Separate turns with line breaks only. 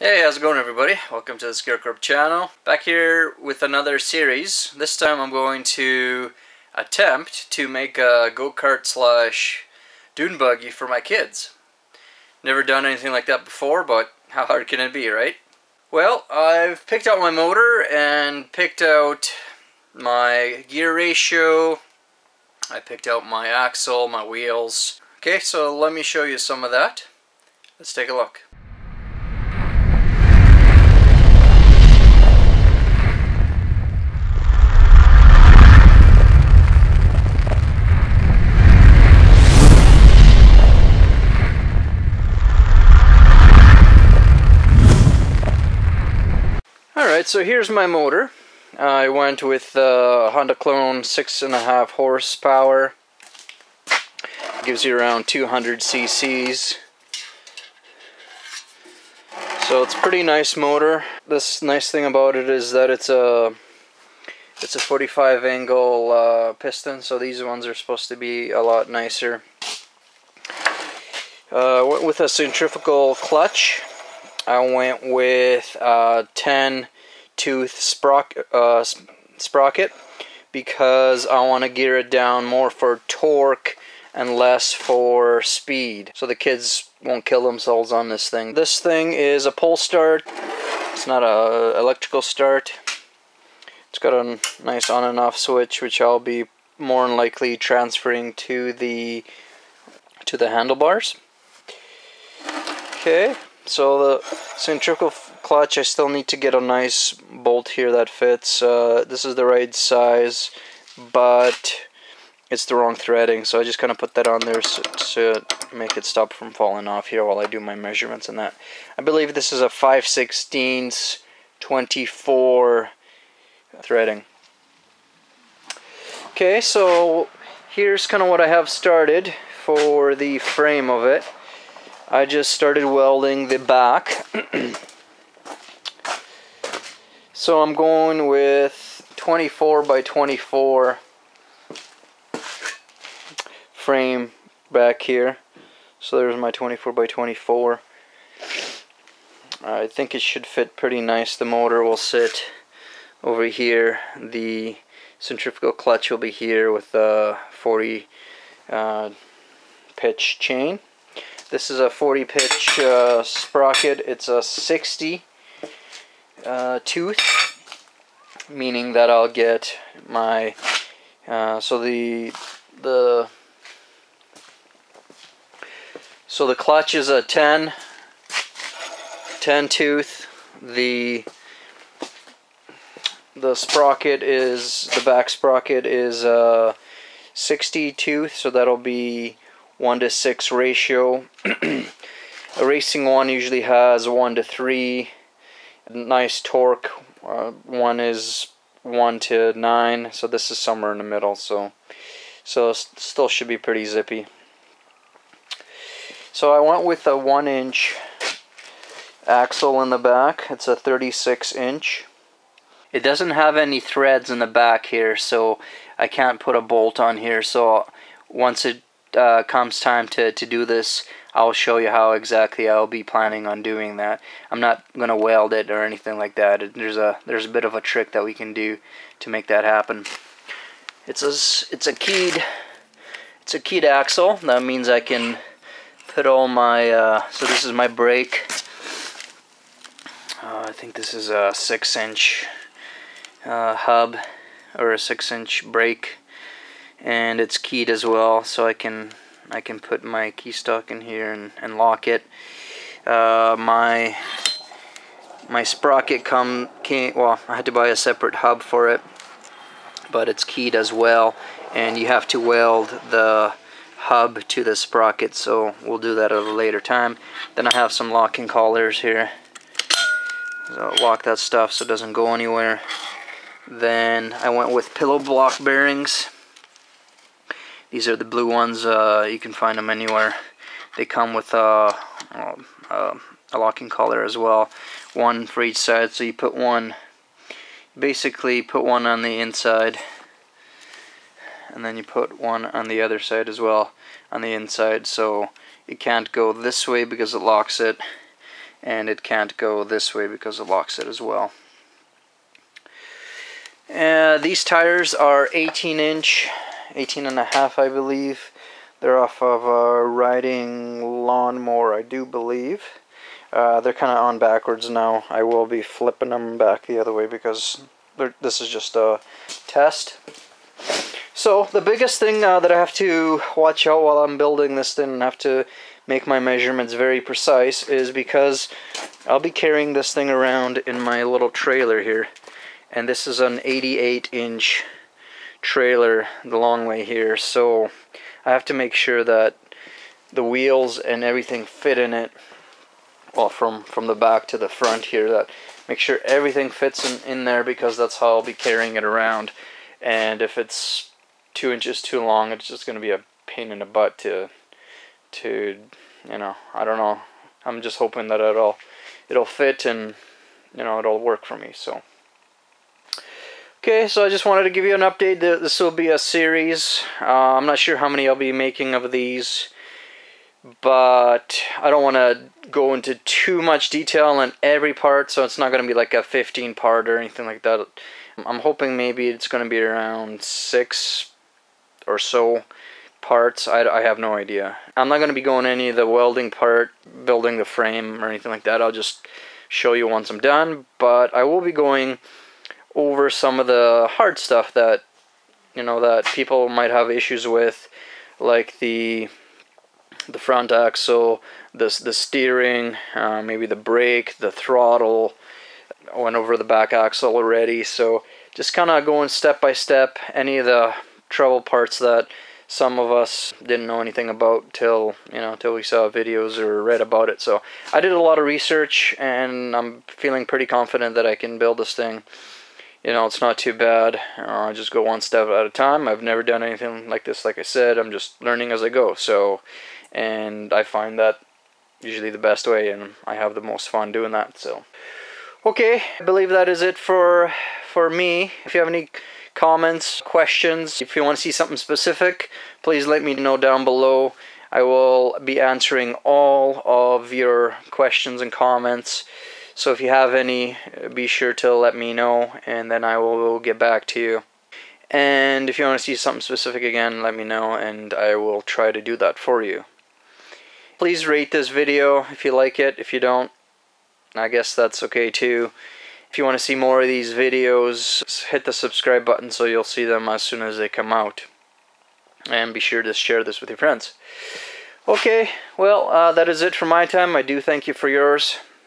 Hey, how's it going everybody? Welcome to the Scarecorp channel. Back here with another series. This time I'm going to attempt to make a go-kart slash dune buggy for my kids. Never done anything like that before, but how hard can it be, right? Well, I've picked out my motor and picked out my gear ratio. I picked out my axle, my wheels. Okay, so let me show you some of that. Let's take a look. So here's my motor. I went with the Honda Clone 6.5 horsepower. Gives you around 200 cc's. So it's pretty nice motor. This nice thing about it is that it's a it's a 45 angle uh, piston, so these ones are supposed to be a lot nicer. Uh, went with a centrifugal clutch. I went with uh, 10 tooth sprocket, uh, sprocket because I want to gear it down more for torque and less for speed so the kids won't kill themselves on this thing. This thing is a pull start. It's not a electrical start. It's got a nice on and off switch which I'll be more than likely transferring to the to the handlebars. Okay, so the centrifugal clutch, I still need to get a nice bolt here that fits. Uh, this is the right size, but it's the wrong threading, so I just kind of put that on there so, to make it stop from falling off here while I do my measurements and that. I believe this is a 5 16 24 threading. Okay, so here's kind of what I have started for the frame of it. I just started welding the back. so I'm going with 24 by 24 frame back here. So there's my 24 by 24. I think it should fit pretty nice. The motor will sit over here. The centrifugal clutch will be here with a 40 uh, pitch chain. This is a 40 pitch uh, sprocket. It's a 60 uh, tooth, meaning that I'll get my uh, so the the so the clutch is a 10 10 tooth. The the sprocket is the back sprocket is a 60 tooth, so that'll be 1 to 6 ratio. a racing one usually has 1 to 3. Nice torque. Uh, one is 1 to 9, so this is somewhere in the middle. So, so still should be pretty zippy. So I went with a 1 inch axle in the back. It's a 36 inch. It doesn't have any threads in the back here, so I can't put a bolt on here. So once it uh, comes time to, to do this, I'll show you how exactly I'll be planning on doing that. I'm not going to weld it or anything like that. There's a there's a bit of a trick that we can do to make that happen. It's a it's a keyed it's a keyed axle. That means I can put all my uh, so this is my brake. Uh, I think this is a six inch uh, hub or a six inch brake and it's keyed as well so I can I can put my key stock in here and, and lock it. Uh, my my sprocket come came well I had to buy a separate hub for it but it's keyed as well and you have to weld the hub to the sprocket so we'll do that at a later time. Then I have some locking collars here. So lock that stuff so it doesn't go anywhere. Then I went with pillow block bearings these are the blue ones. Uh, you can find them anywhere. They come with uh, uh, a locking collar as well. One for each side. So you put one, basically put one on the inside. And then you put one on the other side as well on the inside. So it can't go this way because it locks it. and it can't go this way because it locks it as well. Uh, these tires are 18 inch, 18 and a half I believe. They're off of a riding lawnmower I do believe. Uh, they're kind of on backwards now. I will be flipping them back the other way because this is just a test. So the biggest thing uh, that I have to watch out while I'm building this thing and have to make my measurements very precise is because I'll be carrying this thing around in my little trailer here and this is an 88 inch trailer the long way here so I have to make sure that the wheels and everything fit in it. Well from from the back to the front here that make sure everything fits in, in there because that's how I'll be carrying it around. And if it's two inches too long it's just going to be a pain in the butt to to you know I don't know. I'm just hoping that it'll it'll fit and you know it'll work for me so okay so I just wanted to give you an update this will be a series uh, I'm not sure how many I'll be making of these but I don't want to go into too much detail on every part, so it's not going to be like a 15 part or anything like that. I'm hoping maybe it's going to be around six or so parts. I, I have no idea. I'm not going to be going any of the welding part, building the frame or anything like that. I'll just show you once I'm done, but I will be going over some of the hard stuff that you know that people might have issues with like the the front axle, the, the steering, uh, maybe the brake, the throttle. I went over the back axle already, so just kind of going step by step. Any of the trouble parts that some of us didn't know anything about till you know till we saw videos or read about it. So I did a lot of research, and I'm feeling pretty confident that I can build this thing. You know, it's not too bad. I just go one step at a time. I've never done anything like this. Like I said, I'm just learning as I go. So and I find that usually the best way and I have the most fun doing that so okay I believe that is it for for me if you have any comments questions if you want to see something specific please let me know down below I will be answering all of your questions and comments so if you have any be sure to let me know and then I will get back to you and if you want to see something specific again let me know and I will try to do that for you Please rate this video if you like it. If you don't, I guess that's okay too. If you want to see more of these videos, hit the subscribe button so you'll see them as soon as they come out. And be sure to share this with your friends. Okay, well, uh, that is it for my time. I do thank you for yours.